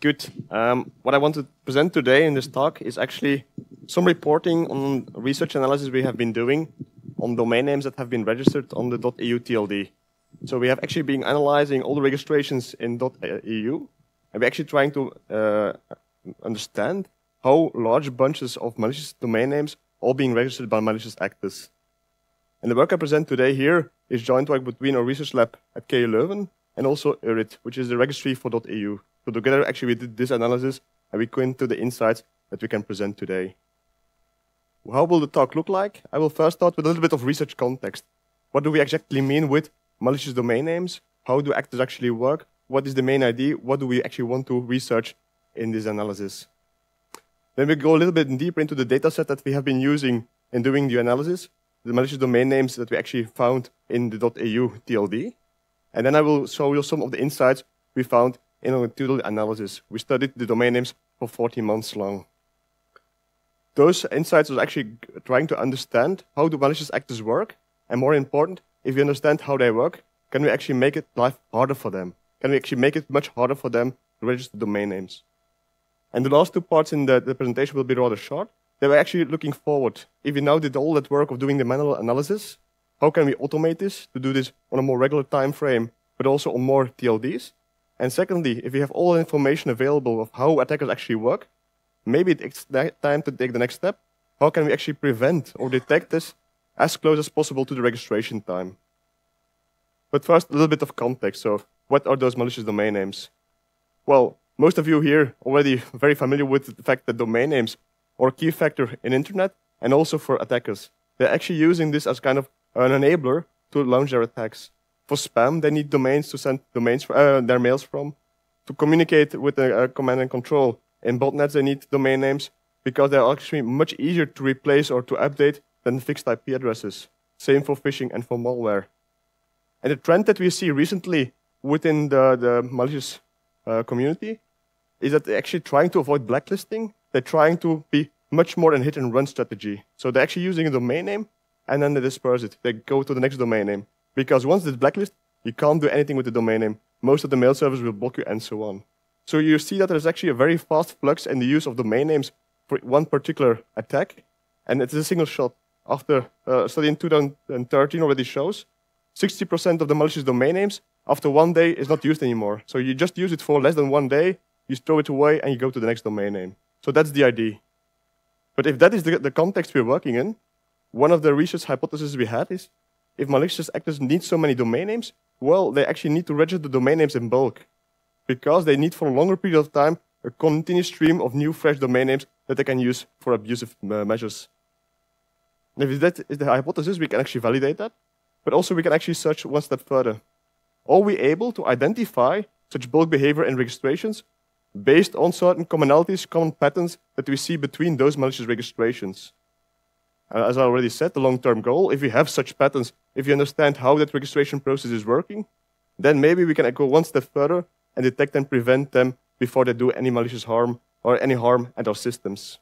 Good. Um, what I want to present today in this talk is actually some reporting on research analysis we have been doing on domain names that have been registered on the .eu TLD. So we have actually been analyzing all the registrations in .eu, and we're actually trying to uh, understand how large bunches of malicious domain names are being registered by malicious actors. And the work I present today here is joint work between our research lab at KU Leuven and also EURid, which is the registry for .eu. So together, actually, we did this analysis, and we came to the insights that we can present today. How will the talk look like? I will first start with a little bit of research context. What do we exactly mean with malicious domain names? How do actors actually work? What is the main idea? What do we actually want to research in this analysis? Then we go a little bit deeper into the data set that we have been using in doing the analysis, the malicious domain names that we actually found in the .eu TLD. And then I will show you some of the insights we found in longitudinal analysis. We studied the domain names for 40 months long. Those insights was actually trying to understand how do malicious actors work, and more important, if we understand how they work, can we actually make it life harder for them? Can we actually make it much harder for them to register domain names? And the last two parts in the, the presentation will be rather short. They were actually looking forward. If we now did all that work of doing the manual analysis, how can we automate this to do this on a more regular time frame, but also on more TLDs? And secondly, if we have all the information available of how attackers actually work, maybe it's time to take the next step. How can we actually prevent or detect this as close as possible to the registration time? But first, a little bit of context. So, what are those malicious domain names? Well, most of you here already very familiar with the fact that domain names are a key factor in internet and also for attackers. They're actually using this as kind of an enabler to launch their attacks. For spam, they need domains to send domains uh, their mails from. To communicate with the uh, command and control in botnets, they need domain names because they're actually much easier to replace or to update than fixed IP addresses. Same for phishing and for malware. And the trend that we see recently within the, the malicious uh, community is that they're actually trying to avoid blacklisting. They're trying to be much more in hit and run strategy. So they're actually using a domain name and then they disperse it. They go to the next domain name. Because once it's blacklisted, you can't do anything with the domain name. Most of the mail servers will block you and so on. So you see that there's actually a very fast flux in the use of domain names for one particular attack, and it's a single shot. After uh, a study in 2013 already shows, 60% of the malicious domain names after one day is not used anymore. So you just use it for less than one day, you throw it away, and you go to the next domain name. So that's the idea. But if that is the, the context we're working in, one of the research hypotheses we had is if malicious actors need so many domain names, well, they actually need to register the domain names in bulk because they need for a longer period of time a continuous stream of new fresh domain names that they can use for abusive uh, measures. And if that is the hypothesis, we can actually validate that, but also we can actually search one step further. Are we able to identify such bulk behavior in registrations based on certain commonalities, common patterns that we see between those malicious registrations? Uh, as I already said, the long-term goal, if we have such patterns, if you understand how that registration process is working, then maybe we can go one step further and detect and prevent them before they do any malicious harm or any harm at our systems.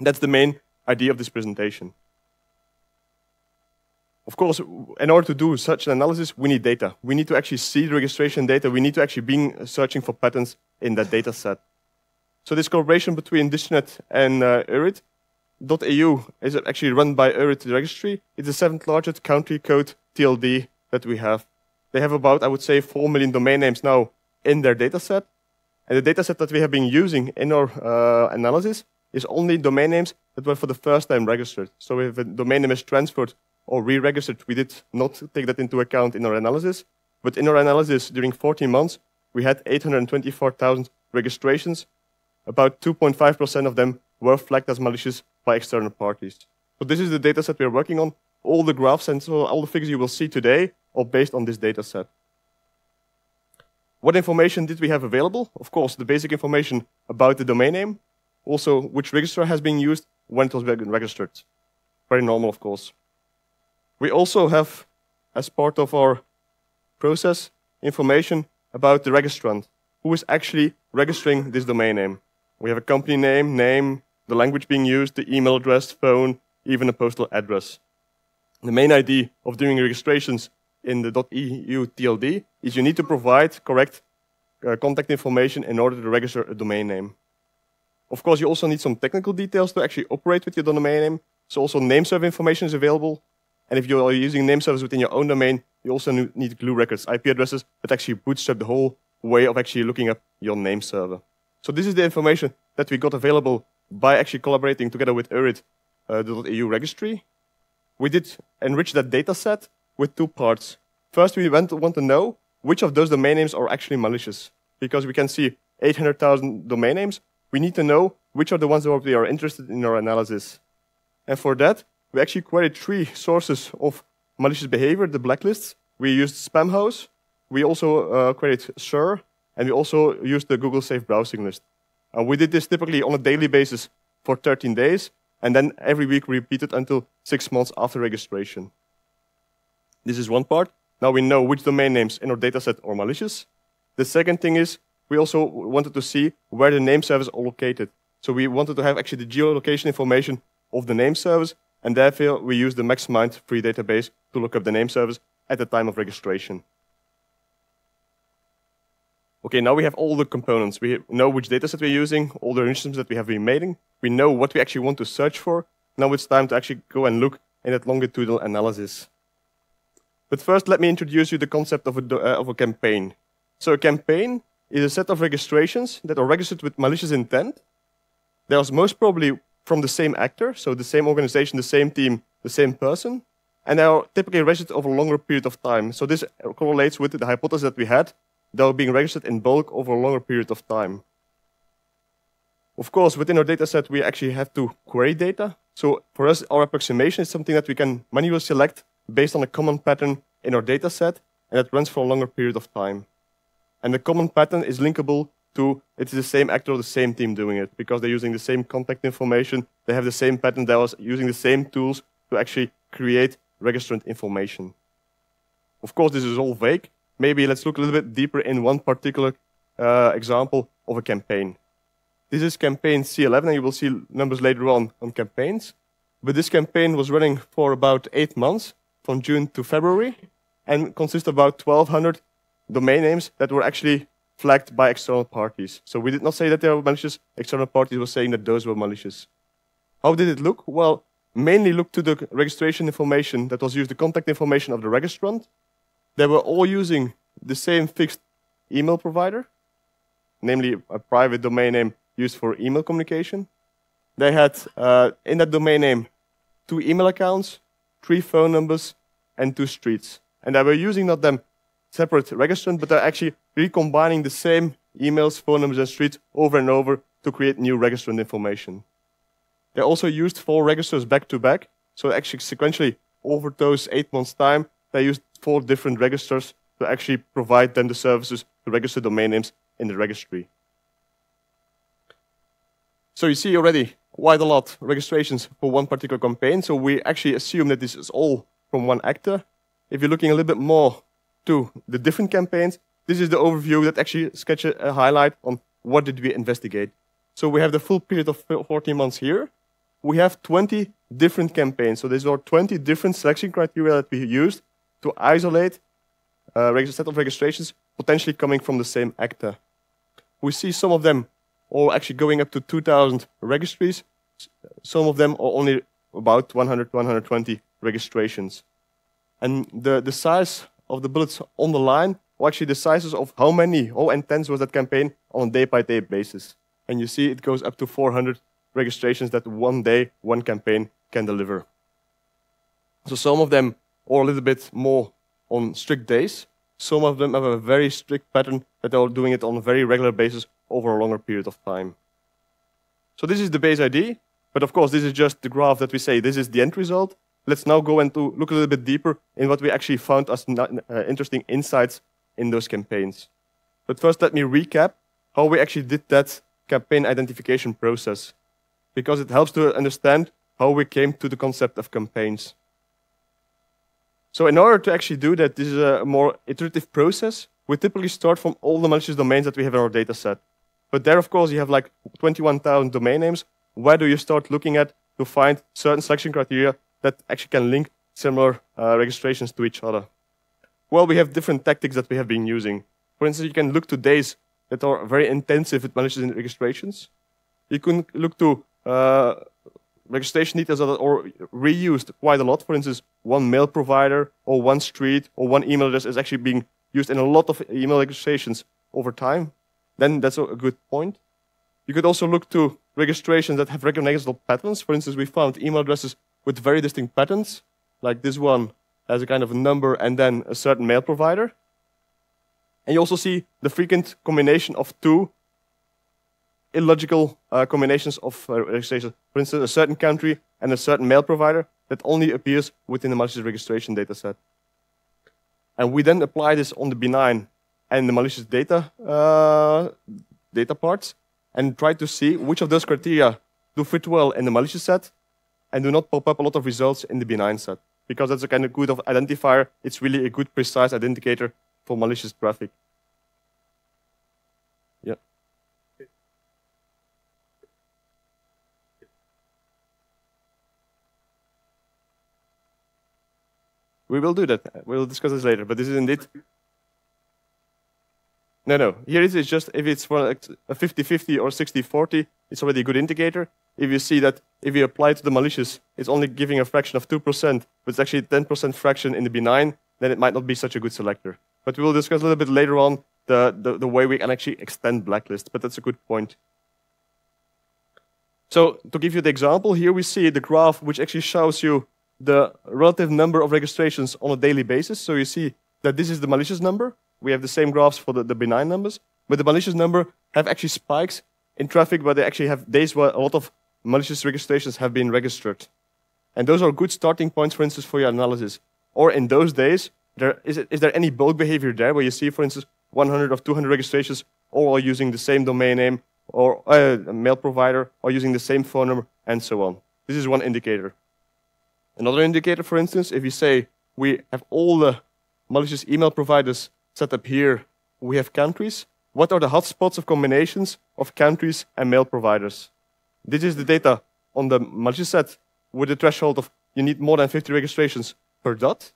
That's the main idea of this presentation. Of course, in order to do such an analysis, we need data. We need to actually see the registration data. We need to actually be searching for patterns in that data set. So this collaboration between DistriNet and uh, EURid .eu is actually run by EURid Registry. It's the seventh largest country code TLD that we have. They have about, I would say, 4 million domain names now in their dataset. And the dataset that we have been using in our uh, analysis is only domain names that were for the first time registered. So if a domain name is transferred or re-registered, we did not take that into account in our analysis. But in our analysis during 14 months, we had 824,000 registrations. About 2.5% of them were flagged as malicious by external parties. So this is the data set we're working on. All the graphs and so all the figures you will see today are based on this data set. What information did we have available? Of course, the basic information about the domain name, also which registrar has been used, when it was registered. Very normal, of course. We also have, as part of our process, information about the registrant, who is actually registering this domain name. We have a company name, name, the language being used, the email address, phone, even a postal address. The main idea of doing registrations in the .eu TLD is you need to provide correct uh, contact information in order to register a domain name. Of course, you also need some technical details to actually operate with your domain name. So also name server information is available. And if you are using name servers within your own domain, you also need glue records, IP addresses that actually bootstrap the whole way of actually looking up your name server. So this is the information that we got available by actually collaborating together with EURid, uh, the .eu registry. We did enrich that data set with two parts. First, we want to, want to know which of those domain names are actually malicious. Because we can see 800,000 domain names, we need to know which are the ones that we are interested in our analysis. And for that, we actually queried three sources of malicious behavior, the blacklists. We used Spamhaus, we also uh, queried SURBL, and we also used the Google Safe Browsing list. And we did this typically on a daily basis for 13 days, and then every week we repeated until six months after registration. This is one part. Now we know which domain names in our dataset are malicious. The second thing is we also wanted to see where the name servers are located. So we wanted to have actually the geolocation information of the name servers, and therefore we used the MaxMind free database to look up the name servers at the time of registration. Okay, now we have all the components. We know which data dataset we're using, all the instances that we have been making. We know what we actually want to search for. Now it's time to actually go and look in that longitudinal analysis. But first, let me introduce you the concept of a, uh, of a campaign. So a campaign is a set of registrations that are registered with malicious intent. They are most probably from the same actor, so the same organization, the same team, the same person, and they are typically registered over a longer period of time. So this correlates with the hypothesis that we had, are being registered in bulk over a longer period of time. Of course, within our dataset, we actually have to query data. So for us, our approximation is something that we can manually select based on a common pattern in our dataset, and that runs for a longer period of time. And the common pattern is linkable to it's the same actor or the same team doing it because they're using the same contact information. They have the same pattern. They are using the same tools to actually create registrant information. Of course, this is all vague. Maybe let's look a little bit deeper in one particular uh, example of a campaign. This is campaign C11, and you will see numbers later on on campaigns. But this campaign was running for about eight months, from June to February, and consists of about 1,200 domain names that were actually flagged by external parties. So we did not say that they were malicious. External parties were saying that those were malicious. How did it look? Well, mainly looked to the registration information that was used, the contact information of the registrant. They were all using the same fixed email provider, namely a private domain name used for email communication. They had uh, in that domain name two email accounts, three phone numbers, and two streets. And they were using not them separate registrant, but they're actually recombining the same emails, phone numbers, and streets over and over to create new registrant information. They also used four registers back to back, so actually sequentially over those eight months' time, they used four different registers to actually provide them the services to register domain names in the registry. So you see already quite a lot registrations for one particular campaign. So we actually assume that this is all from one actor. If you're looking a little bit more to the different campaigns, this is the overview that actually sketches a highlight on what did we investigate. So we have the full period of 14 months here. We have 20 different campaigns. So these are 20 different selection criteria that we used to isolate uh, a set of registrations potentially coming from the same actor. We see some of them all actually going up to 2,000 registries. Some of them are only about 100, 120 registrations. And the, the size of the bullets on the line or actually the sizes of how many, how intense was that campaign on a day-by-day -day basis. And you see it goes up to 400 registrations that one day, one campaign can deliver. So some of them are a little bit more on strict days. Some of them have a very strict pattern that they are doing it on a very regular basis over a longer period of time. So this is the base idea, but of course this is just the graph that we say this is the end result. Let's now go and look a little bit deeper in what we actually found as uh, interesting insights in those campaigns. But first, let me recap how we actually did that campaign identification process, because it helps to understand how we came to the concept of campaigns. So in order to actually do that, this is a more iterative process. We typically start from all the malicious domains that we have in our data set. But there, of course, you have like 21,000 domain names. Where do you start looking at to find certain selection criteria that actually can link similar uh, registrations to each other? Well, we have different tactics that we have been using. For instance, you can look to days that are very intensive with malicious registrations. You can look to uh, registration details that are reused quite a lot. For instance, one mail provider or one street or one email address is actually being used in a lot of email registrations over time. Then that's a good point. You could also look to registrations that have recognizable patterns. For instance, we found email addresses with very distinct patterns, like this one has a kind of a number and then a certain mail provider. And you also see the frequent combination of two illogical uh, combinations of uh, registration. For instance, a certain country and a certain mail provider that only appears within the malicious registration dataset. And we then apply this on the benign and the malicious data uh, data parts and try to see which of those criteria do fit well in the malicious set and do not pop up a lot of results in the benign set. Because that's a kind of good of identifier. It's really a good precise identifier for malicious traffic. We will do that. We'll discuss this later, but this is indeed no, no. Here it is just if it's for like a 50-50 or 60-40, it's already a good indicator. If you see that if you apply to the malicious, it's only giving a fraction of 2%, but it's actually a 10% fraction in the benign, then it might not be such a good selector. But we will discuss a little bit later on the, the, the way we can actually extend blacklist, but that's a good point. So to give you the example, here we see the graph which actually shows you the relative number of registrations on a daily basis. So you see that this is the malicious number, we have the same graphs for the, the benign numbers, but the malicious number have actually spikes in traffic where they actually have days where a lot of malicious registrations have been registered. And those are good starting points, for instance, for your analysis. Or in those days, there, is, it, is there any bulk behavior there where you see, for instance, 100 or 200 registrations all using the same domain name or uh, a mail provider or using the same phone number and so on. This is one indicator. Another indicator, for instance, if you say we have all the malicious email providers set up here, we have countries. What are the hotspots of combinations of countries and mail providers? This is the data on the malicious set with the threshold of you need more than 50 registrations per dot.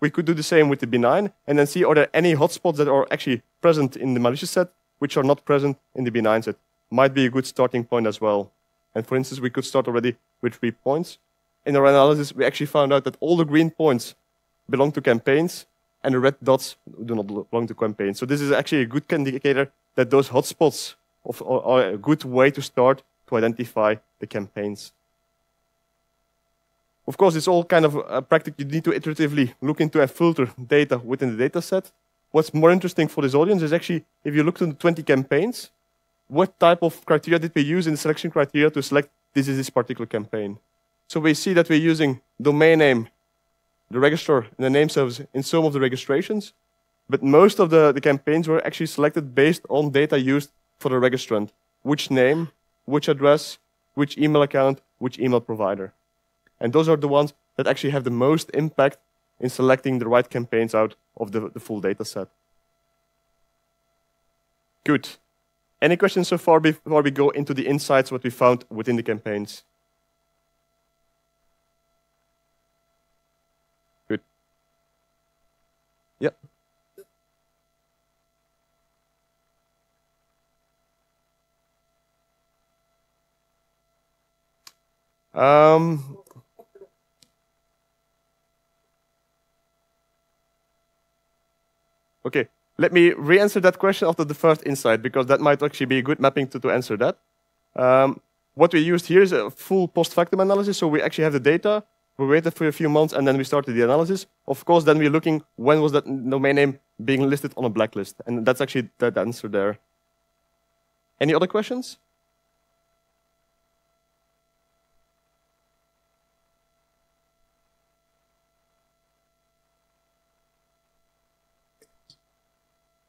We could do the same with the benign and then see are there any hotspots that are actually present in the malicious set which are not present in the benign set. Might be a good starting point as well. And for instance, we could start already with three points. In our analysis, we actually found out that all the green points belong to campaigns and the red dots do not belong to campaigns. So this is actually a good indicator that those hotspots are a good way to start to identify the campaigns. Of course, it's all kind of uh, a practice. You need to iteratively look into and filter data within the data set. What's more interesting for this audience is actually, if you look at the 20 campaigns, what type of criteria did we use in the selection criteria to select this is this particular campaign? So we see that we're using domain name the registrar and the name service in some of the registrations, but most of the, the campaigns were actually selected based on data used for the registrant. Which name, which address, which email account, which email provider. And those are the ones that actually have the most impact in selecting the right campaigns out of the, the full data set. Good. Any questions so far before we go into the insights, what we found within the campaigns? Yep. Um, okay, let me re-answer that question after the first insight, because that might actually be a good mapping to, to answer that. Um, what we used here is a full post-factum analysis, so we actually have the data, we waited for a few months and then we started the analysis. Of course, then we're looking when was that domain name being listed on a blacklist. And that's actually the answer there. Any other questions?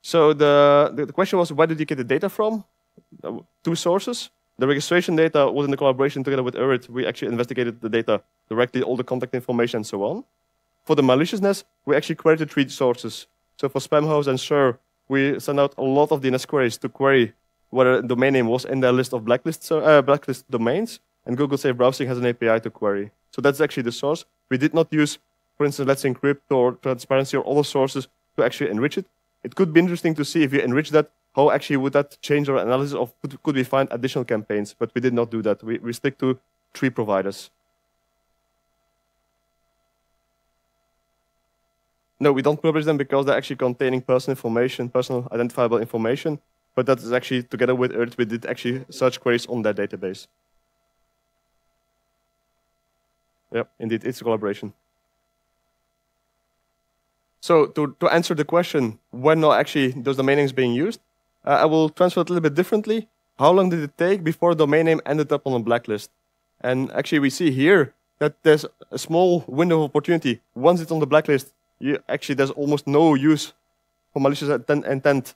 So the, the, question was, where did you get the data from? Two sources. The registration data was in the collaboration together with EURid. We actually investigated the data directly, all the contact information and so on. For the maliciousness, we actually queried three sources. So for Spamhaus and SURBL, we sent out a lot of DNS queries to query whether a domain name was in their list of blacklist, uh, blacklist domains, and Google Safe Browsing has an API to query. So that's actually the source. We did not use, for instance, Let's Encrypt or Transparency or other sources to actually enrich it. It could be interesting to see if you enrich that, how actually would that change our analysis of could, could we find additional campaigns? But we did not do that. We, we stick to three providers. No, we don't publish them because they're actually containing personal information, personal identifiable information. But that is actually, together with Earth, we did actually search queries on that database. Yep, indeed, it's a collaboration. So to, to answer the question, when actually those domain names being used, Uh, I will transfer it a little bit differently. How long did it take before a domain name ended up on a blacklist? And actually we see here that there's a small window of opportunity. Once it's on the blacklist, you, actually there's almost no use for malicious intent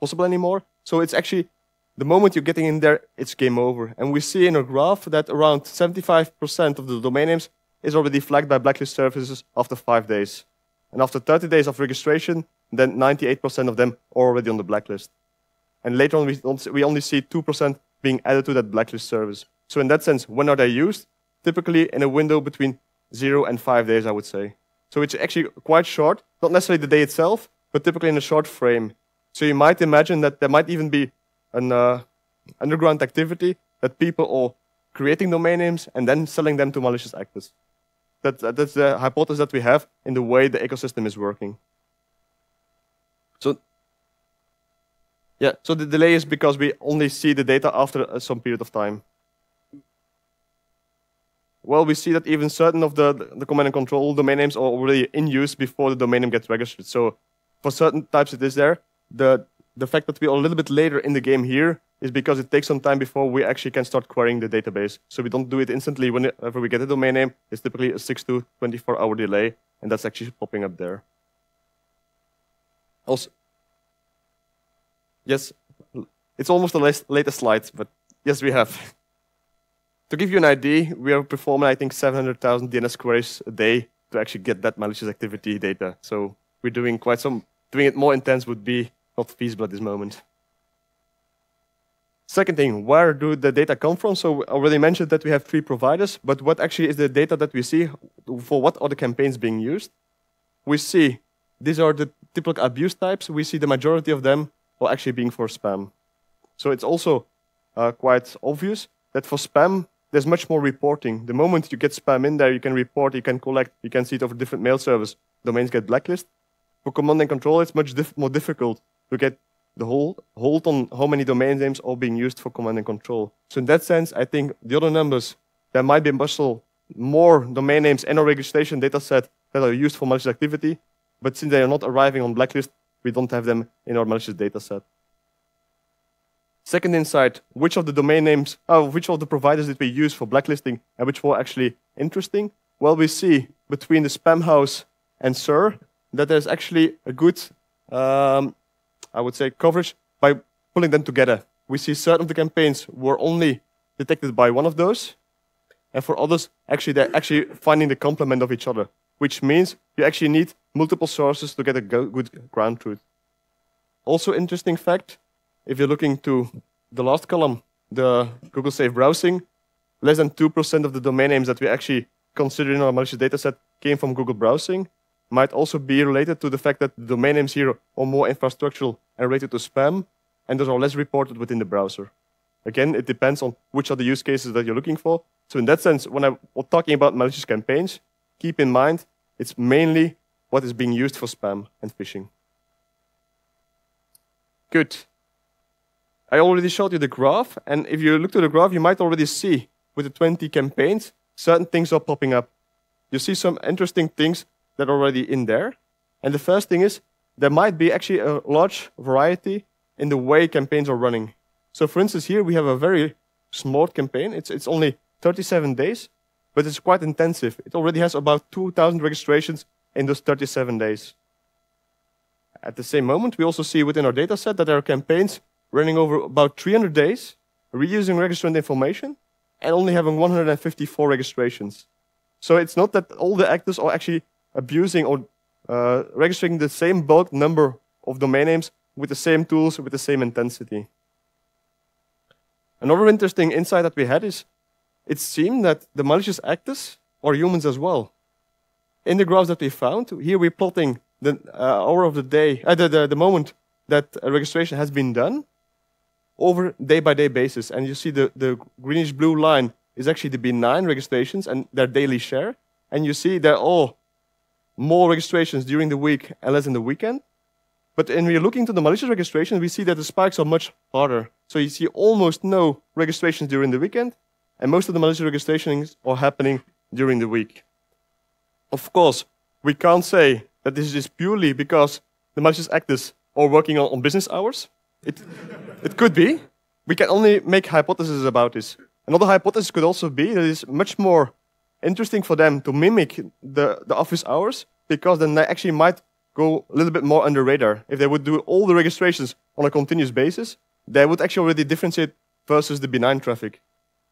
possible anymore. So it's actually the moment you're getting in there, it's game over. And we see in our graph that around 75% of the domain names is already flagged by blacklist services after five days. And after 30 days of registration, then 98% of them are already on the blacklist. And later on, we, we only see 2% being added to that blacklist service. So in that sense, when are they used? Typically in a window between zero and five days, I would say. So it's actually quite short, not necessarily the day itself, but typically in a short frame. So you might imagine that there might even be an uh, underground activity that people are creating domain names and then selling them to malicious actors. That, that's the hypothesis that we have in the way the ecosystem is working. So yeah, so the delay is because we only see the data after uh, some period of time. Well, we see that even certain of the, the command and control domain names are already in use before the domain name gets registered. So for certain types it is there. The, the fact that we are a little bit later in the game here is because it takes some time before we actually can start querying the database. So we don't do it instantly whenever we get a domain name. It's typically a 6 to 24 hour delay, and that's actually popping up there. Also, Yes, it's almost the latest slide, but yes, we have. to give you an idea, we are performing, I think, 700,000 DNS queries a day to actually get that malicious activity data. So we're doing quite some, doing it more intense would be not feasible at this moment. Second thing, where do the data come from? So I already mentioned that we have three providers, but what actually is the data that we see? For what are the campaigns being used? We see these are the typical abuse types. We see the majority of them or actually being for spam. So it's also uh, quite obvious that for spam, there's much more reporting. The moment you get spam in there, you can report, you can collect, you can see it over different mail servers. Domains get blacklisted. For command and control, it's much more difficult to get the whole hold on how many domain names are being used for command and control. So in that sense, I think the other numbers, there might be much more domain names and our registration data set that are used for malicious activity, but since they are not arriving on blacklist, we don't have them in our malicious data set. Second insight, which of the domain names, uh, which of the providers did we use for blacklisting and which were actually interesting? Well, we see between the Spamhaus and SURBL that there's actually a good, um, I would say, coverage by pulling them together. We see certain of the campaigns were only detected by one of those, and for others, actually, they're actually finding the complement of each other, which means you actually need multiple sources to get a good ground truth. Also interesting fact, if you're looking to the last column, the Google Safe Browsing, less than 2% of the domain names that we actually consider in our malicious dataset came from Google Browsing. Might also be related to the fact that the domain names here are more infrastructural and related to spam, and those are less reported within the browser. Again, it depends on which are the use cases that you're looking for. So in that sense, when I'm talking about malicious campaigns, keep in mind it's mainly what is being used for spam and phishing. Good. I already showed you the graph, and if you look to the graph, you might already see with the 20 campaigns, certain things are popping up. You see some interesting things that are already in there. And the first thing is, there might be actually a large variety in the way campaigns are running. So for instance, here we have a very small campaign. It's, it's only 37 days, but it's quite intensive. It already has about 2,000 registrations in those 37 days. At the same moment, we also see within our data set that there are campaigns running over about 300 days, reusing registrant information, and only having 154 registrations. So it's not that all the actors are actually abusing or uh, registering the same bulk number of domain names with the same tools, with the same intensity. Another interesting insight that we had is it seemed that the malicious actors are humans as well. In the graphs that we found, here we're plotting the uh, hour of the day, uh, the, the, the moment that a registration has been done over day-by-day basis. And you see the, the greenish-blue line is actually the benign registrations and their daily share. And you see they're all more registrations during the week and less in the weekend. But when we're looking to the malicious registrations, we see that the spikes are much harder. So you see almost no registrations during the weekend, and most of the malicious registrations are happening during the week. Of course, we can't say that this is purely because the malicious actors are working on, on business hours. It, it could be. We can only make hypotheses about this. Another hypothesis could also be that it's much more interesting for them to mimic the, the office hours because then they actually might go a little bit more under radar. If they would do all the registrations on a continuous basis, they would actually already differentiate versus the benign traffic.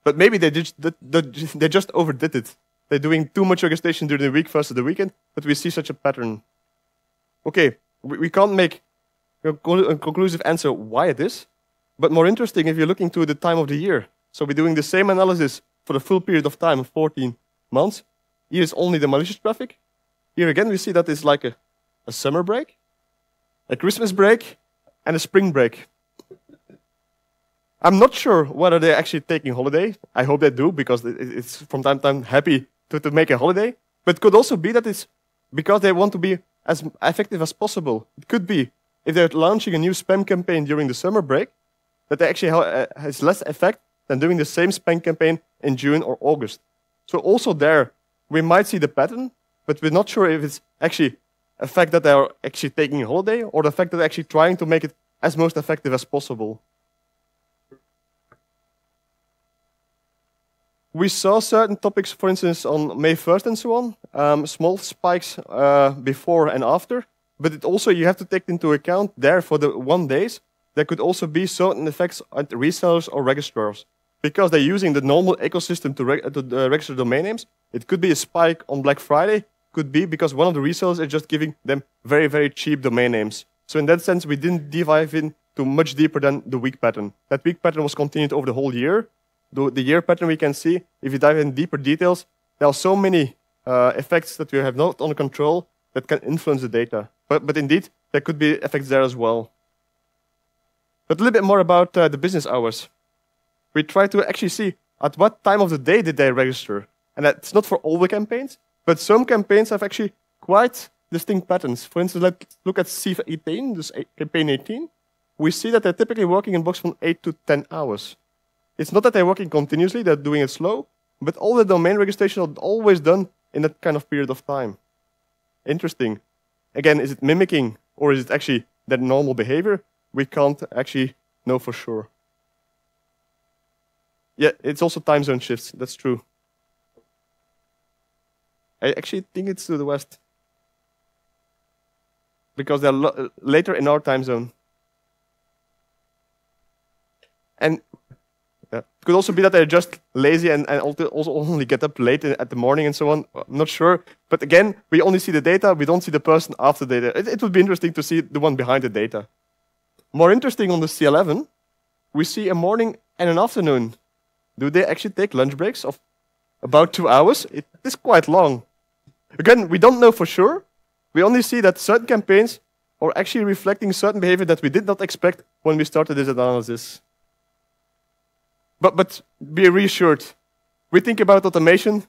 But maybe they just, they just overdid it. They're doing too much registration during the week versus the weekend, but we see such a pattern. Okay, we, we can't make a conclusive answer why it is, but more interesting if you're looking to the time of the year. So we're doing the same analysis for the full period of time of 14 months. Here is only the malicious traffic. Here again, we see that it's like a, a summer break, a Christmas break, and a spring break. I'm not sure whether they're actually taking holiday. I hope they do because it's from time to time happy to, to make a holiday. But it could also be that it's because they want to be as effective as possible. It could be if they're launching a new spam campaign during the summer break, that they actually uh, has less effect than doing the same spam campaign in June or August. So also there, we might see the pattern, but we're not sure if it's actually a fact that they are actually taking a holiday or the fact that they're actually trying to make it as most effective as possible. We saw certain topics, for instance, on May 1st and so on, um, small spikes uh, before and after, but it also you have to take into account there for the one days, there could also be certain effects at resellers or registrars because they're using the normal ecosystem to, reg to uh, register domain names. It could be a spike on Black Friday, could be because one of the resellers is just giving them very, very cheap domain names. So in that sense, we didn't dive in into much deeper than the week pattern. That week pattern was continued over the whole year. The, the year pattern we can see, if you dive in deeper details, there are so many uh, effects that we have not under control that can influence the data. But, but indeed, there could be effects there as well. But a little bit more about uh, the business hours we try to actually see at what time of the day did they register. And that's not for all the campaigns, but some campaigns have actually quite distinct patterns. For instance, let's look at C18, this campaign 18. We see that they're typically working in box from 8 to 10 hours. It's not that they're working continuously, they're doing it slow, but all the domain registration are always done in that kind of period of time. Interesting. Again, is it mimicking or is it actually that normal behavior? We can't actually know for sure. Yeah, it's also time zone shifts. That's true. I actually think it's to the west. Because they're later in our time zone. And yeah. it could also be that they're just lazy and, and also only get up late at the morning and so on. I'm not sure. But again, we only see the data. We don't see the person after the data. It, it would be interesting to see the one behind the data. More interesting on the C11, we see a morning and an afternoon do they actually take lunch breaks of about two hours? It is quite long. Again, we don't know for sure. We only see that certain campaigns are actually reflecting certain behavior that we did not expect when we started this analysis. But, but be reassured. We think about automation.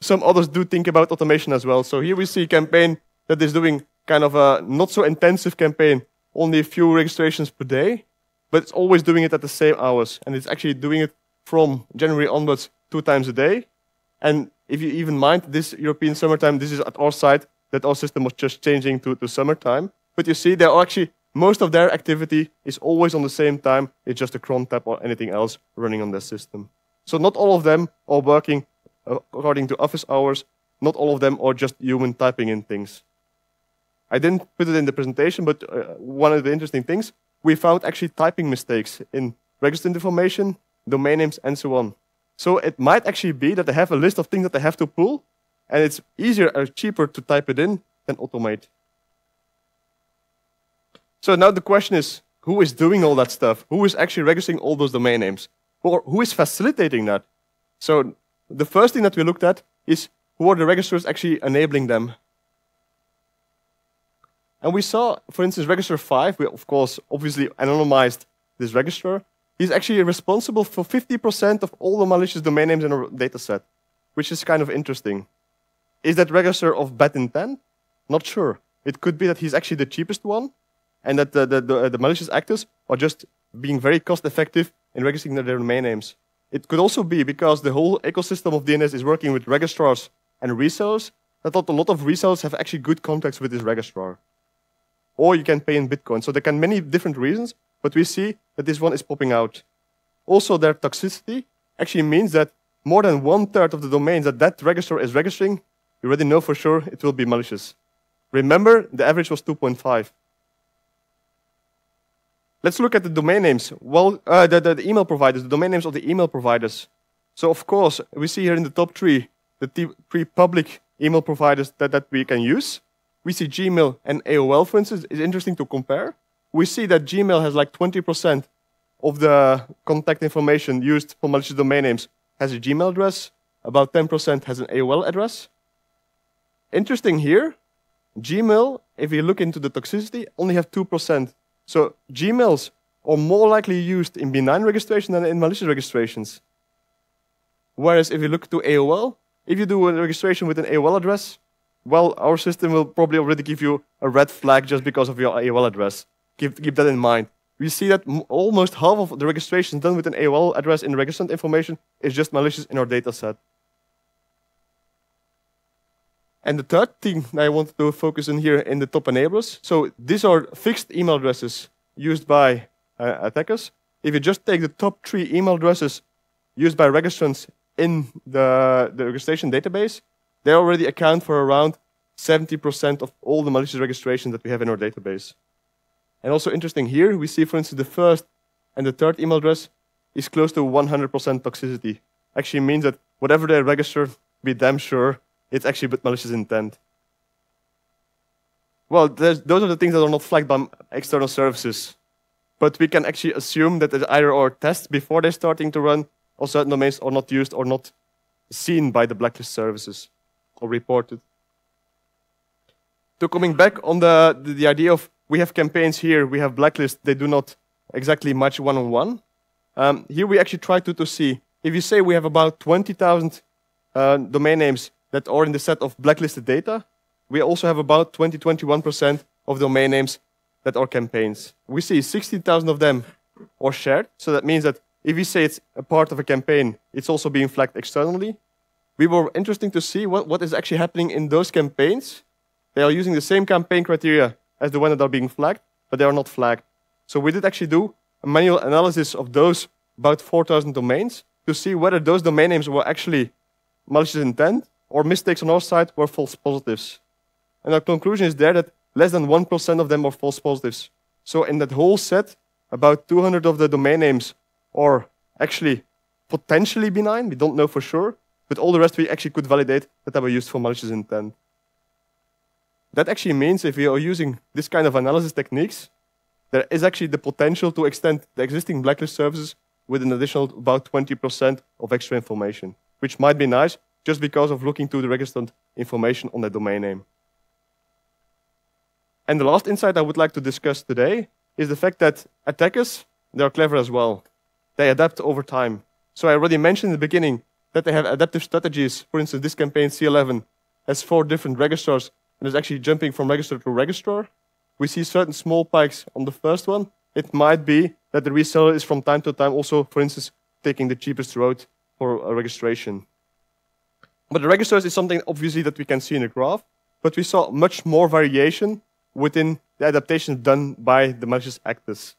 Some others do think about automation as well. So here we see a campaign that is doing kind of a not so intensive campaign, only a few registrations per day, but it's always doing it at the same hours. And it's actually doing it from January onwards two times a day. And if you even mind this European summertime, this is at our site that our system was just changing to, to summertime. But you see, they are actually most of their activity is always on the same time. It's just a cron tab or anything else running on their system. So not all of them are working uh, according to office hours. Not all of them are just human typing in things. I didn't put it in the presentation, but uh, one of the interesting things, we found actually typing mistakes in registered information domain names, and so on. So it might actually be that they have a list of things that they have to pull, and it's easier or cheaper to type it in than automate. So now the question is, who is doing all that stuff? Who is actually registering all those domain names? Or who is facilitating that? So the first thing that we looked at is who are the registrars actually enabling them? And we saw, for instance, register 5, we of course obviously anonymized this registrar. He's actually responsible for 50% of all the malicious domain names in our dataset, which is kind of interesting. Is that register of bad intent? Not sure. It could be that he's actually the cheapest one, and that the, the, the, uh, the malicious actors are just being very cost effective in registering their domain names. It could also be because the whole ecosystem of DNS is working with registrars and resellers, I thought a lot of resellers have actually good contacts with this registrar. Or you can pay in Bitcoin. So there can many different reasons, but we see that this one is popping out. Also, their toxicity actually means that more than one third of the domains that that registrar is registering, you already know for sure it will be malicious. Remember, the average was 2.5. Let's look at the domain names. Well, uh, the, the, the, email providers, the domain names of the email providers. So of course, we see here in the top three, the three public email providers that, that we can use. We see Gmail and AOL, for instance. is interesting to compare. We see that Gmail has like 20% of the contact information used for malicious domain names has a Gmail address. About 10% has an AOL address. Interesting here, Gmail, if you look into the toxicity, only have 2%. So Gmails are more likely used in benign registration than in malicious registrations. Whereas if you look to AOL, if you do a registration with an AOL address, well, our system will probably already give you a red flag just because of your AOL address. Keep, keep that in mind. We see that almost half of the registrations done with an AOL address in registrant information is just malicious in our data set. And the third thing I want to focus on here in the top enablers. So these are fixed email addresses used by uh, attackers. If you just take the top three email addresses used by registrants in the, the registration database, they already account for around 70% of all the malicious registrations that we have in our database. And also interesting here, we see, for instance, the first and the third email address is close to 100% toxicity. Actually means that whatever they register, be damn sure it's actually with malicious intent. Well, those are the things that are not flagged by external services. But we can actually assume that either our tests before they're starting to run or certain domains are not used or not seen by the blacklist services or reported. So coming back on the, the, the idea of we have campaigns here, we have blacklists, they do not exactly match one-on-one. Um, here we actually try to, to see, if you say we have about 20,000 uh, domain names that are in the set of blacklisted data, we also have about 20, 21% of domain names that are campaigns. We see 16,000 of them are shared, so that means that if we say it's a part of a campaign, it's also being flagged externally. We were interesting to see what, what is actually happening in those campaigns. They are using the same campaign criteria as the one that are being flagged, but they are not flagged. So we did actually do a manual analysis of those about 4,000 domains to see whether those domain names were actually malicious intent or mistakes on our side were false positives. And our conclusion is there that less than 1% of them are false positives. So in that whole set, about 200 of the domain names are actually potentially benign. We don't know for sure. But all the rest we actually could validate that they were used for malicious intent. That actually means if we are using this kind of analysis techniques, there is actually the potential to extend the existing blacklist services with an additional about 20% of extra information, which might be nice, just because of looking to the registrant information on the domain name. And the last insight I would like to discuss today is the fact that attackers, they are clever as well. They adapt over time. So I already mentioned in the beginning that they have adaptive strategies. For instance, this campaign C11 has four different registrars and is actually jumping from register to registrar. We see certain small pikes on the first one. It might be that the reseller is from time to time also, for instance, taking the cheapest route for a registration. But the registers is something obviously that we can see in the graph, but we saw much more variation within the adaptations done by the malicious actors.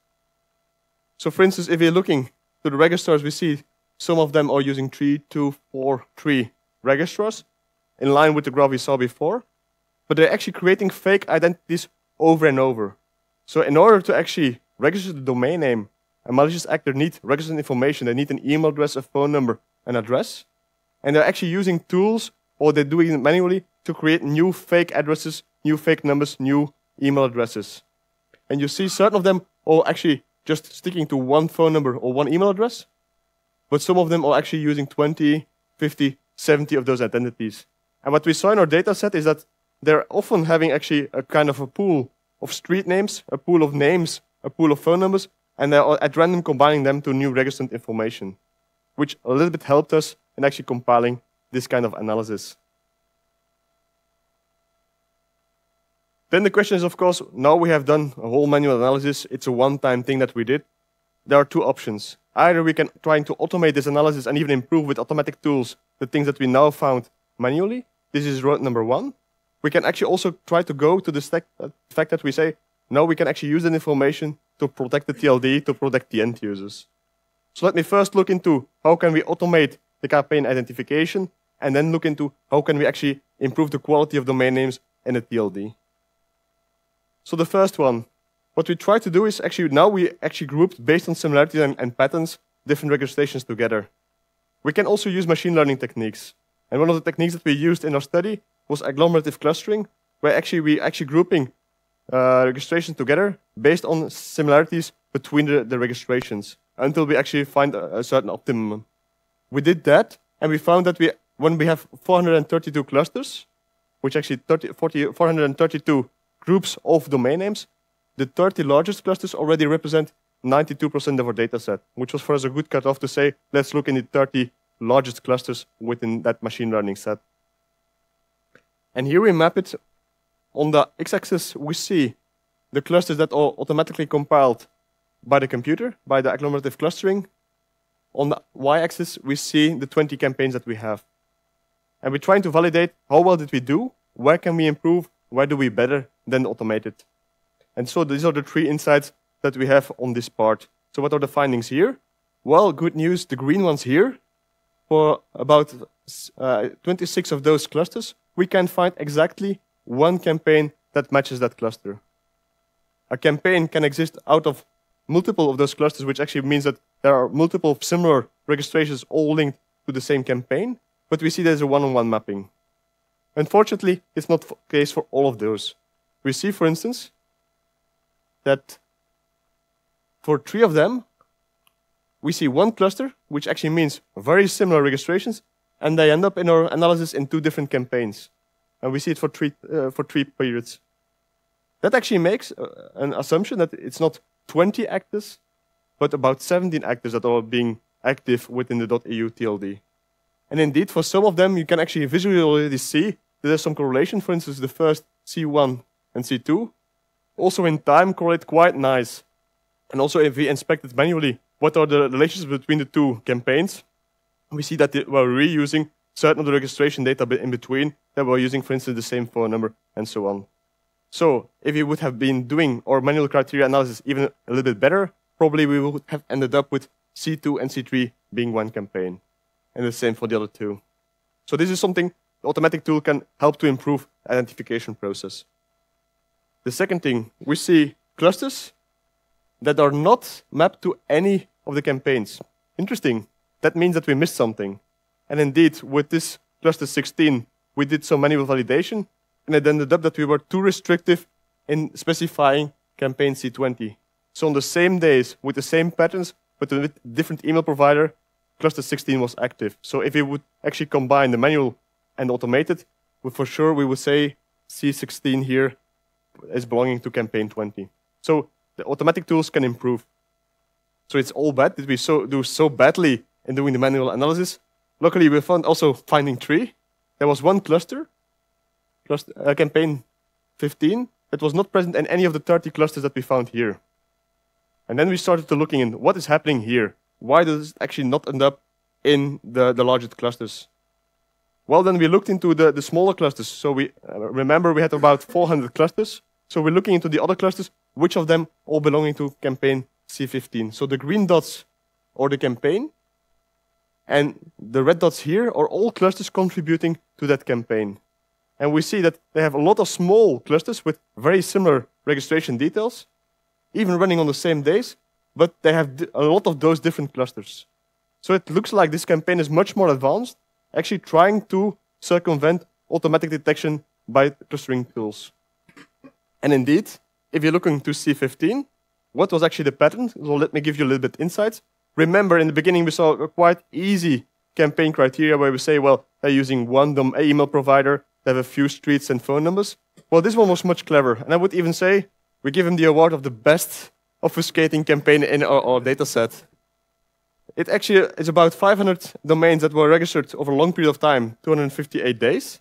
So for instance, if you're looking to the registrars, we see some of them are using 3, 2, 4, 3 registrars, in line with the graph we saw before, but they're actually creating fake identities over and over. So in order to actually register the domain name, a malicious actor needs registered information. They need an email address, a phone number, an address and they're actually using tools or they're doing it manually to create new fake addresses, new fake numbers, new email addresses. And you see certain of them are actually just sticking to one phone number or one email address, but some of them are actually using 20, 50, 70 of those identities. And what we saw in our data set is that they're often having actually a kind of a pool of street names, a pool of names, a pool of phone numbers, and they're at random combining them to new registrant information, which a little bit helped us in actually compiling this kind of analysis. Then the question is, of course, now we have done a whole manual analysis. It's a one-time thing that we did. There are two options. Either we can try to automate this analysis and even improve with automatic tools the things that we now found manually. This is road number one. We can actually also try to go to the uh, fact that we say, no, we can actually use that information to protect the TLD, to protect the end users. So let me first look into how can we automate the campaign identification, and then look into how can we actually improve the quality of domain names in a TLD. So the first one, what we try to do is actually now we actually grouped based on similarities and, and patterns different registrations together. We can also use machine learning techniques. And one of the techniques that we used in our study was agglomerative clustering, where actually we actually grouping uh, registrations together based on similarities between the, the registrations until we actually find a, a, certain optimum. We did that, and we found that we, when we have 432 clusters, which actually 30, 40, 432 groups of domain names, the 30 largest clusters already represent 92% of our data set, which was for us a good cutoff to say, let's look in the 30 largest clusters within that machine learning set. And here we map it. On the x-axis, we see the clusters that are automatically compiled by the computer, by the agglomerative clustering. On the y-axis, we see the 20 campaigns that we have. And we're trying to validate how well did we do, where can we improve, where do we better than automated. And so these are the three insights that we have on this part. So what are the findings here? Well, good news, the green ones here, for about uh, 26 of those clusters, we can find exactly one campaign that matches that cluster. A campaign can exist out of multiple of those clusters, which actually means that there are multiple similar registrations all linked to the same campaign, but we see there's a one-on-one -one mapping. Unfortunately, it's not the case for all of those. We see, for instance, that for three of them, we see one cluster, which actually means very similar registrations, and they end up in our analysis in two different campaigns. And we see it for three, uh, for three periods. That actually makes uh, an assumption that it's not 20 actors, but about 17 actors that are being active within the .eu TLD. And indeed, for some of them, you can actually visually already see that there's some correlation. For instance, the first C1 and C2 also in time correlate quite nice. And also if we inspect it manually, what are the relationships between the two campaigns? We see that we're reusing certain of the registration data in between that we're using, for instance, the same phone number and so on. So if we would have been doing our manual criteria analysis even a little bit better, probably we would have ended up with C2 and C3 being one campaign. And the same for the other two. So this is something the automatic tool can help to improve identification process. The second thing, we see clusters that are not mapped to any of the campaigns. Interesting. That means that we missed something. And indeed, with this cluster 16, we did some manual validation, and it ended up that we were too restrictive in specifying campaign C20. So on the same days, with the same patterns, but with a different email provider, cluster 16 was active. So if we would actually combine the manual and automated, for sure we would say C16 here is belonging to campaign 20. So the automatic tools can improve. So it's all bad that we so, do so badly in doing the manual analysis. Luckily, we found also finding three. There was one cluster, cluster uh, campaign 15, that was not present in any of the 30 clusters that we found here. And then we started to looking in what is happening here. Why does it actually not end up in the, the largest clusters? Well, then we looked into the, the smaller clusters. So we uh, remember we had about 400 clusters. So we're looking into the other clusters, which of them all belonging to campaign C15. So the green dots are the campaign, and the red dots here are all clusters contributing to that campaign. And we see that they have a lot of small clusters with very similar registration details, even running on the same days, but they have a lot of those different clusters. So it looks like this campaign is much more advanced, actually trying to circumvent automatic detection by clustering tools. And indeed, if you're looking to C15, what was actually the pattern? So let me give you a little bit insights. Remember, in the beginning, we saw a quite easy campaign criteria where we say, well, they're using one email provider, they have a few streets and phone numbers. Well, this one was much clever. And I would even say we give him the award of the best obfuscating campaign in our, our data set. It actually is about 500 domains that were registered over a long period of time, 258 days.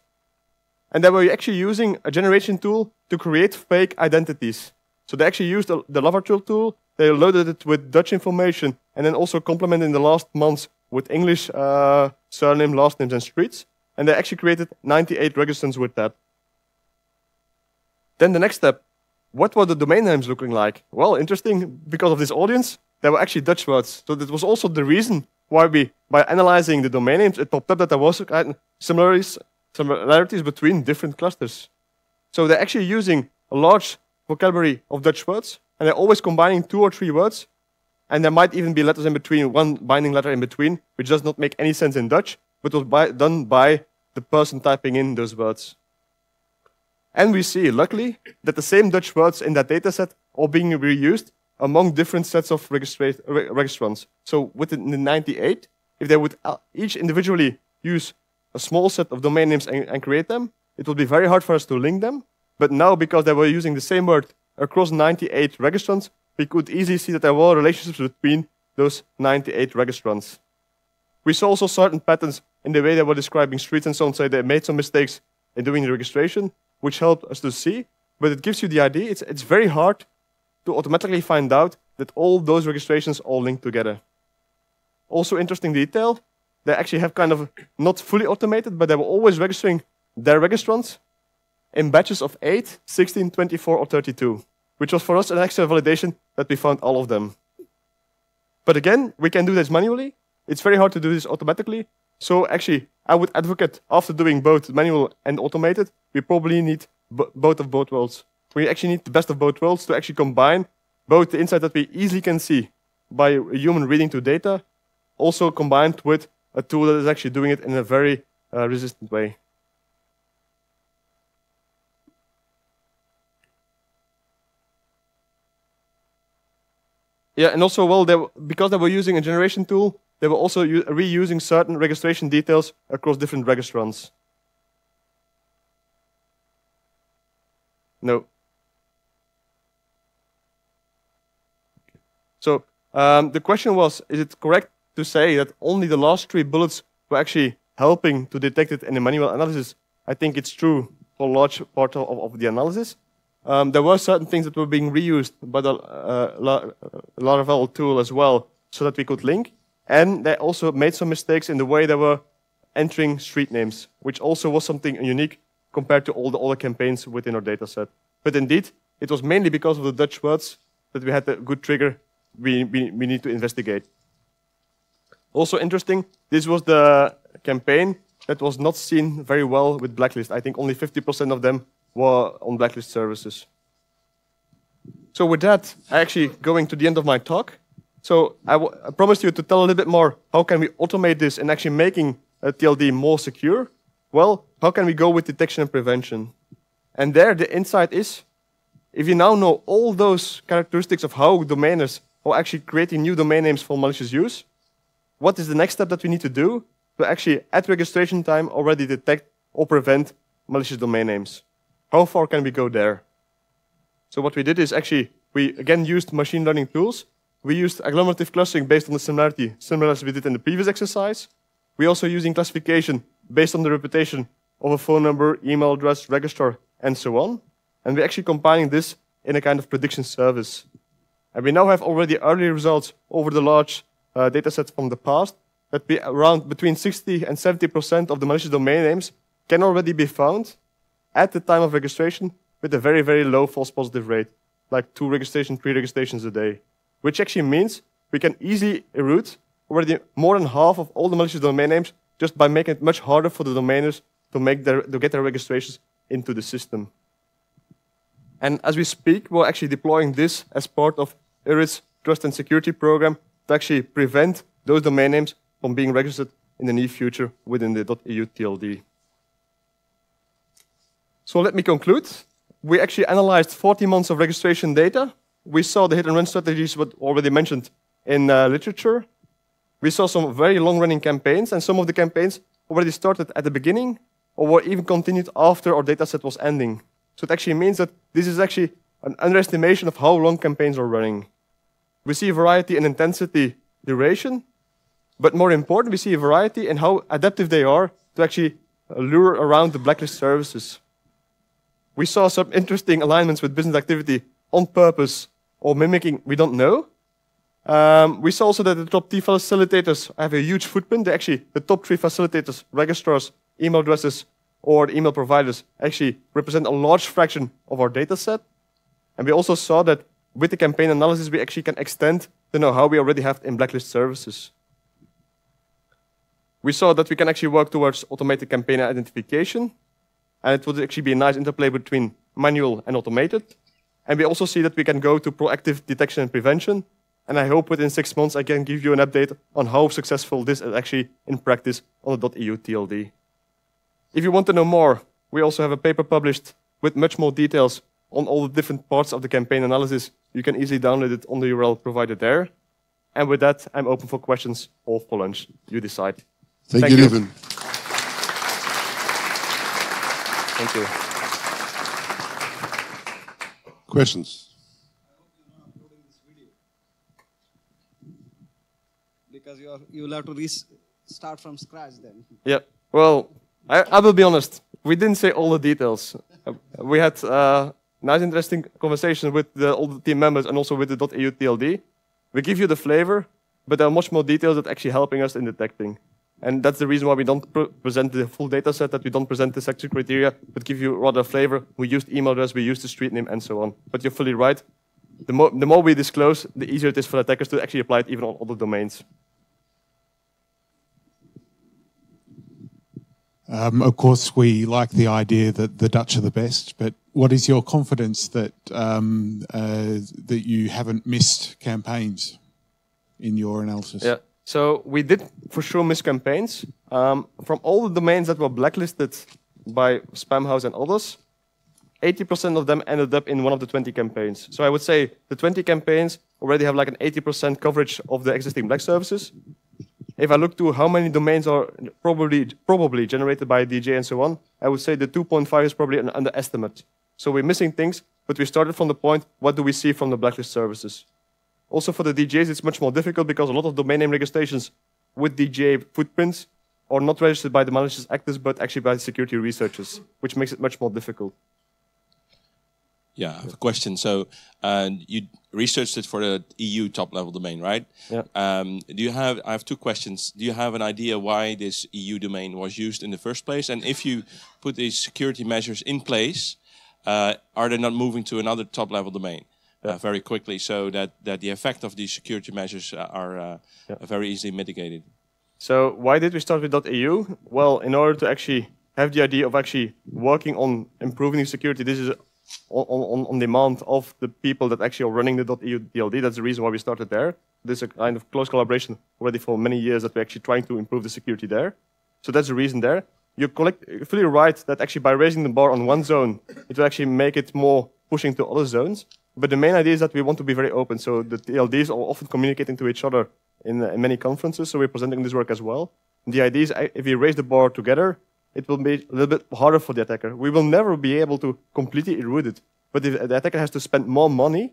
And they were actually using a generation tool to create fake identities. So they actually used the, the tool, they loaded it with Dutch information, and then also complemented in the last months with English uh, surname, last names, and streets. And they actually created 98 registrants with that. Then the next step, what were the domain names looking like? Well, interesting, because of this audience, they were actually Dutch words. So that was also the reason why we, by analyzing the domain names, it popped up that there was similarities, similarities between different clusters. So they're actually using a large vocabulary of Dutch words, and they're always combining two or three words, and there might even be letters in between, one binding letter in between, which does not make any sense in Dutch, but was by, done by the person typing in those words. And we see, luckily, that the same Dutch words in that dataset are being reused among different sets of registra re registrants. So within the 98, if they would uh, each individually use a small set of domain names and, and create them, it would be very hard for us to link them. But now, because they were using the same word across 98 registrants, we could easily see that there were relationships between those 98 registrants. We saw also certain patterns in the way they were describing streets and so on, so they made some mistakes in doing the registration, which helped us to see, but it gives you the idea. It's, it's very hard to automatically find out that all those registrations all link together. Also interesting detail, they actually have kind of not fully automated, but they were always registering their registrants in batches of 8, 16, 24, or 32, which was for us an extra validation that we found all of them. But again, we can do this manually. It's very hard to do this automatically. So actually, I would advocate after doing both manual and automated, we probably need both of both worlds. We actually need the best of both worlds to actually combine both the insight that we easily can see by a human reading to data, also combined with a tool that is actually doing it in a very uh, resistant way. Yeah, and also, well, they, because they were using a generation tool, they were also reusing certain registration details across different registrants. No. So um, the question was, is it correct to say that only the last three bullets were actually helping to detect it in the manual analysis? I think it's true for a large part of, of the analysis. Um, there were certain things that were being reused by the uh, Laravel tool as well, so that we could link. And they also made some mistakes in the way they were entering street names, which also was something unique compared to all the other campaigns within our dataset. But indeed, it was mainly because of the Dutch words that we had a good trigger we, we, we need to investigate. Also interesting, this was the campaign that was not seen very well with Blacklist. I think only 50% of them were on Blacklist services. So with that, I actually going to the end of my talk. So I, promised you to tell a little bit more how can we automate this and actually making a TLD more secure. Well, how can we go with detection and prevention? And there the insight is, if you now know all those characteristics of how domainers are actually creating new domain names for malicious use, what is the next step that we need to do to actually at registration time already detect or prevent malicious domain names? How far can we go there? So what we did is actually, we again used machine learning tools we used agglomerative clustering based on the similarity, similar as we did in the previous exercise. We are also using classification based on the reputation of a phone number, email address, register, and so on. And we're actually combining this in a kind of prediction service. And we now have already early results over the large uh, data sets from the past that be around between 60 and 70% of the malicious domain names can already be found at the time of registration with a very, very low false positive rate, like two registrations, three registrations a day which actually means we can easily route already more than half of all the malicious domain names just by making it much harder for the domainers to, make their, to get their registrations into the system. And as we speak, we're actually deploying this as part of EURid's trust and security program to actually prevent those domain names from being registered in the near future within the .eu TLD. So let me conclude. We actually analyzed 40 months of registration data we saw the hit and run strategies what already mentioned in uh, literature. We saw some very long-running campaigns, and some of the campaigns already started at the beginning or were even continued after our dataset was ending. So it actually means that this is actually an underestimation of how long campaigns are running. We see variety in intensity, duration, but more important, we see a variety in how adaptive they are to actually lure around the blacklist services. We saw some interesting alignments with business activity on purpose or mimicking, we don't know. Um, we saw also that the top three facilitators have a huge footprint. They actually, the top three facilitators, registrars, email addresses, or email providers actually represent a large fraction of our data set. And we also saw that with the campaign analysis, we actually can extend the know-how we already have in blacklist services. We saw that we can actually work towards automated campaign identification, and it would actually be a nice interplay between manual and automated. And we also see that we can go to proactive detection and prevention, and I hope within six months I can give you an update on how successful this is actually in practice on the .eu TLD. If you want to know more, we also have a paper published with much more details on all the different parts of the campaign analysis. You can easily download it on the URL provided there. And with that, I'm open for questions or for lunch. You decide. Thank, Thank you, Lieven. Thank you. Questions? Because you, are, you will have to restart from scratch then. Yeah. Well, I, I will be honest. We didn't say all the details. Uh, we had uh, nice, interesting conversation with the, all the team members and also with the .eu TLD. We give you the flavor, but there are much more details that actually helping us in detecting. And that's the reason why we don't present the full data set, that we don't present the sector criteria, but give you rather flavor. We used email address, we used the street name, and so on. But you're fully right. The more, the more we disclose, the easier it is for attackers to actually apply it even on other domains. Um, of course, we like the idea that the Dutch are the best, but what is your confidence that um, uh, that you haven't missed campaigns in your analysis? Yeah. So we did for sure miss campaigns. Um, from all the domains that were blacklisted by Spamhaus and others, 80% of them ended up in one of the 20 campaigns. So I would say the 20 campaigns already have like an 80% coverage of the existing black services. If I look to how many domains are probably probably generated by DGA and so on, I would say the 2.5 is probably an underestimate. So we're missing things, but we started from the point, what do we see from the blacklist services? Also for the DGAs, it's much more difficult because a lot of domain name registrations with DGA footprints are not registered by the malicious actors, but actually by security researchers, which makes it much more difficult. Yeah, I have a question. So uh, you researched it for the EU top level domain, right? Yeah. Um, do you have? I have two questions. Do you have an idea why this EU domain was used in the first place? And if you put these security measures in place, uh, are they not moving to another top level domain? Uh, very quickly so that, that the effect of these security measures uh, are uh, yeah. very easily mitigated. So why did we start with .eu? Well, in order to actually have the idea of actually working on improving security, this is on, on, on demand of the people that actually are running the .eu TLD. That's the reason why we started there. There's a kind of close collaboration already for many years that we're actually trying to improve the security there. So that's the reason there. You're fully right that actually by raising the bar on one zone, it will actually make it more pushing to other zones. But the main idea is that we want to be very open. So the TLDs are often communicating to each other in, in many conferences. So we're presenting this work as well. And the idea is if we raise the bar together, it will be a little bit harder for the attacker. We will never be able to completely erode it. But if the attacker has to spend more money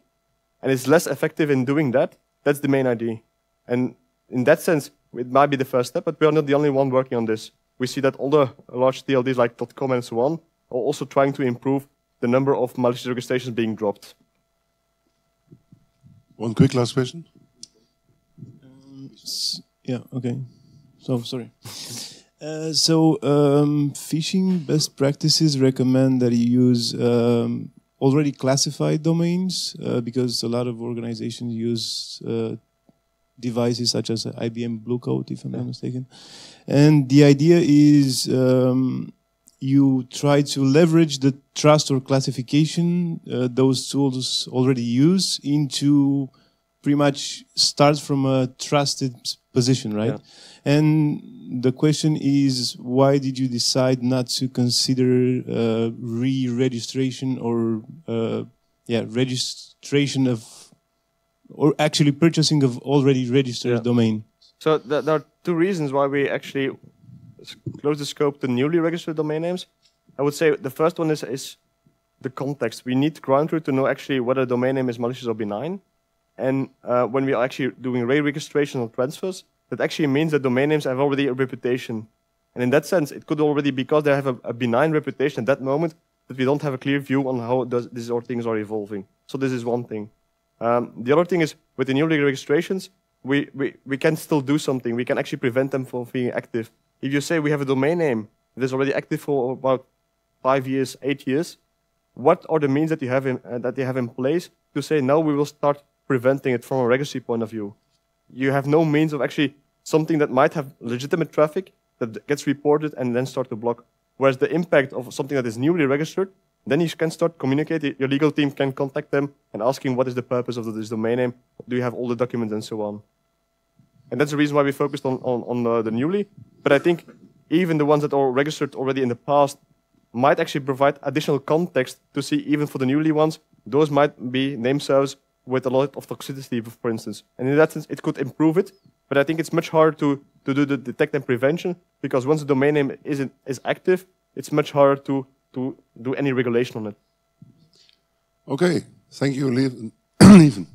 and is less effective in doing that, that's the main idea. And in that sense, it might be the first step, but we're not the only one working on this. We see that other large TLDs like .com and so on are also trying to improve the number of malicious registrations being dropped. One quick last question. Um, yeah, okay. So, sorry. Uh, so, um, phishing best practices recommend that you use um, already classified domains uh, because a lot of organizations use uh, devices such as IBM Bluecoat, if I'm not mistaken. And the idea is um, you try to leverage the trust or classification uh, those tools already use into pretty much start from a trusted position, right? Yeah. And the question is, why did you decide not to consider uh, re-registration or uh, yeah registration of or actually purchasing of already registered yeah. domain? So th there are two reasons why we actually close the scope to newly registered domain names. I would say the first one is, is the context. We need ground truth to know actually whether a domain name is malicious or benign. And uh, when we are actually doing re-registration or transfers, that actually means that domain names have already a reputation. And in that sense, it could already, because they have a, a benign reputation at that moment, that we don't have a clear view on how does, these sort things are evolving. So this is one thing. Um, the other thing is, with the new registrations, we, we, we can still do something. We can actually prevent them from being active. If you say we have a domain name that is already active for about five years, eight years, what are the means that you have in, uh, that you have in place to say now we will start preventing it from a registry point of view? You have no means of actually something that might have legitimate traffic that gets reported and then start to block. Whereas the impact of something that is newly registered, then you can start communicating. Your legal team can contact them and asking what is the purpose of this domain name, do you have all the documents and so on. And that's the reason why we focused on, on, on the, newly. But I think even the ones that are registered already in the past might actually provide additional context to see even for the newly ones, those might be name servers with a lot of toxicity, for instance. And in that sense, it could improve it. But I think it's much harder to, to do the detect and prevention because once the domain name is, is active, it's much harder to, to do any regulation on it. Okay, thank you, Lieven.